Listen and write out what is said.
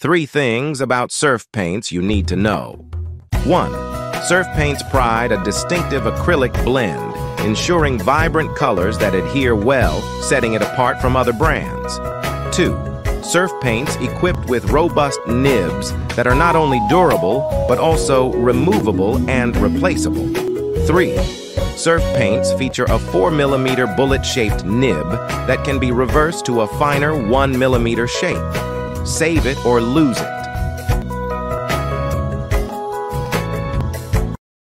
Three things about SurfPaints you need to know. 1. SurfPaints pride a distinctive acrylic blend, ensuring vibrant colors that adhere well, setting it apart from other brands. 2. Surf paints equipped with robust nibs that are not only durable, but also removable and replaceable. 3. Surf paints feature a 4mm bullet-shaped nib that can be reversed to a finer 1mm shape. Save it or lose it.